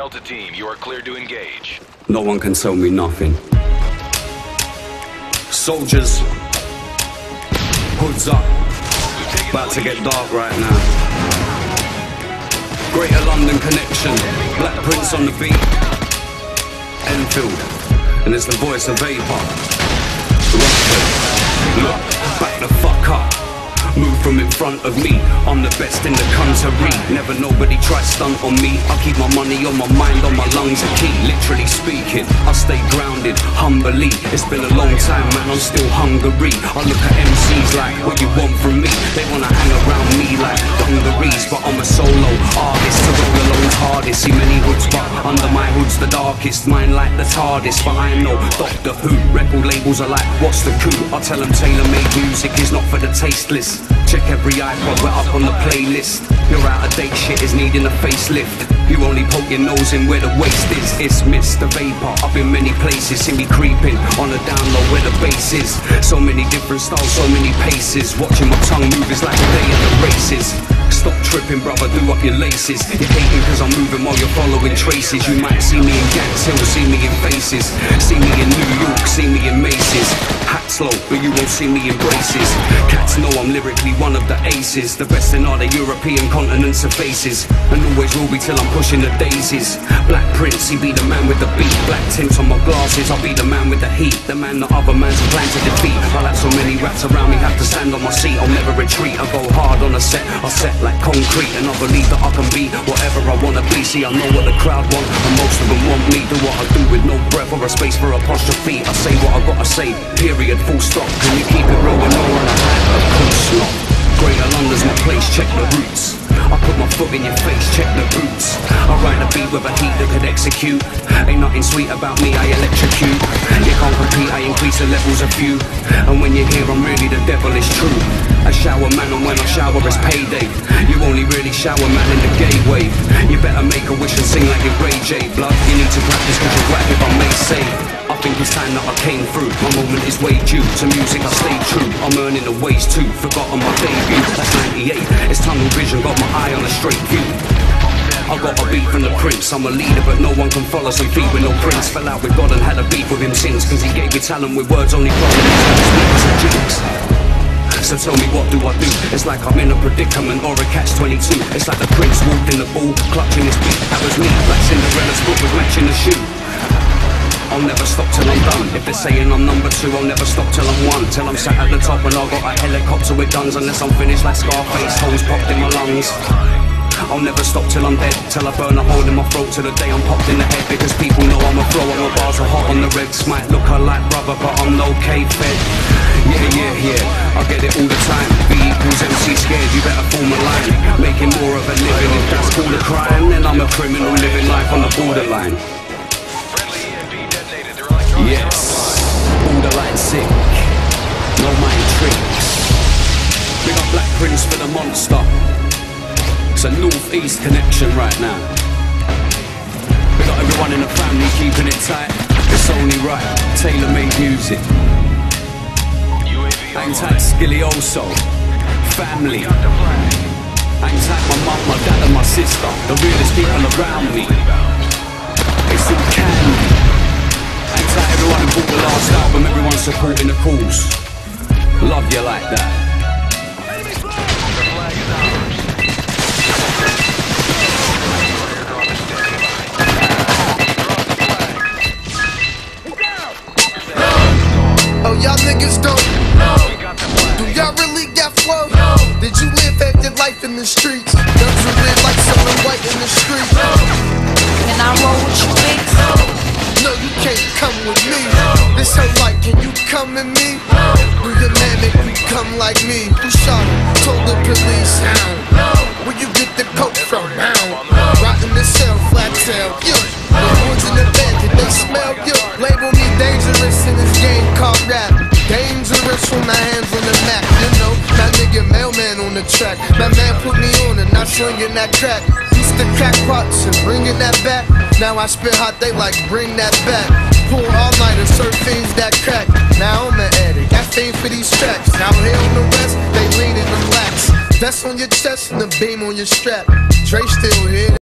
Delta team, you are cleared to engage. No one can sell me nothing. Soldiers, hoods up. About to get dark right now. Greater London connection. Black Prince on the beat. Enfield. And it's the voice of Vapor. Look, back the fuck up. Move from in front of me. I'm the best in the country. Never nobody try stunt on me. I keep my money on my mind, on my lungs a key. Literally speaking, I stay grounded, humbly. It's been a long time, man. I'm still hungry. I look at MCs like, what you want from me? They wanna hang around me like dungarees, but I'm a solo artist. To roll alone hardest. See many hoods, but under my hood's the darkest. Mine like the TARDIS, but I'm no Doctor Who. Record labels are like, what's the coup? I tell them tailor-made music is not for the tasteless. Check every iPod, we're up on the playlist. Your out of date shit is needing a facelift. You only poke your nose in where the waste is. It's Mr. Vapor, up in many places. See me creeping on the down low where the bass is. So many different styles, so many paces. Watching my tongue move is like a day at the races. Stop tripping, brother, do up your laces. You're hating cause I'm moving while you're following traces. You might see me in Gants Hill, see me in faces. See me in New York, see me in Macy's. Hats slow, but you won't see me in braces. Cats know I'm lyrically one of the aces. The best in all the European continents and faces. And always will be till I'm pushing the daisies. Black Prince, he be the man with the beat. Black tints on my glasses, I'll be the man with the heat. The man that other man's plan to defeat. I'll have so many raps around me, have to stand on my seat. I'll never retreat, I go hard on a set. I set like concrete, and I believe that I can be whatever I wanna be. See, I know what the crowd want, and most of them want me. Do what I do with no breath or a space for apostrophe. I say what I gotta say, period, full stop. Can you keep it real no one? Greater London's my place, check the roots. I put my foot in your face, check the boots. I write a beat with a heat that could execute. Ain't nothing sweet about me, I electrocute. You can't compete, I increase the levels of you. And when you hear I'm really the devil, it's true. I shower man, and when I shower, it's payday. You only really shower man in the gay wave. You better make a wish and sing like you're Ray J. Blood, you need to practice cause you're whack if I may say. Think it's time that I came through. My moment is way due to music. I stay true. I'm earning the ways too. Forgotten my debut. That's 98. It's tunnel vision. Got my eye on a straight view. I got a beat from the prince. I'm a leader, but no one can follow some feet with no prince. Fell out with God and had a beef with him since. Cause he gave me talent with words only weakness are jinx. So tell me what do I do? It's like I'm in a predicament or a catch 22. It's like the prince walked in the ball, clutching his beat. That was me, like Cinderella's book was matching the shoe. I'll never stop till I'm done. If they're saying I'm number two, I'll never stop till I'm one. Till I'm sat at the top and I got a helicopter with guns. Unless I'm finished like Scarface, holes popped in my lungs. I'll never stop till I'm dead. Till I burn a hole in my throat till the day I'm popped in the head. Because people know I'm a thrower. My bars are hot on the reds. Might look alike brother, but I'm no K-Fed. Yeah, yeah, yeah. I get it all the time. B equals MC scared. You better form a line. Making more of a living. If that's called a crime, then I'm a criminal living life on the borderline. Prince monster. It's a northeast connection right now. We got everyone in the family keeping it tight. It's only right. Tailor made music. Hang tight, Skilly also. Family. Hang tight, my mum, my dad, and my sister. The realest people around me. It's all candy. Hang tight, everyone who bought the last album, everyone supporting the cause. Love you like that. Flag. Oh, y'all niggas don't We got the flag. Do y'all really got flow? No. Did you live active life in the streets? Don't you live like someone white in the street? Can I roll with you, bitch? No, you can't come with me. This her life, can you come with me? Do your man make you come like me? Who shot him? Told the police how? Where you get the coke from? Track. My man put me on and not swinging that crack. Used to crack pots and bringing that back. Now I spit hot, they like bring that back. Pull all night and serve things that crack. Now I'm an addict, I fame for these tracks. Out here on the west, they lean and relax. That's on your chest and the beam on your strap. Dre still here.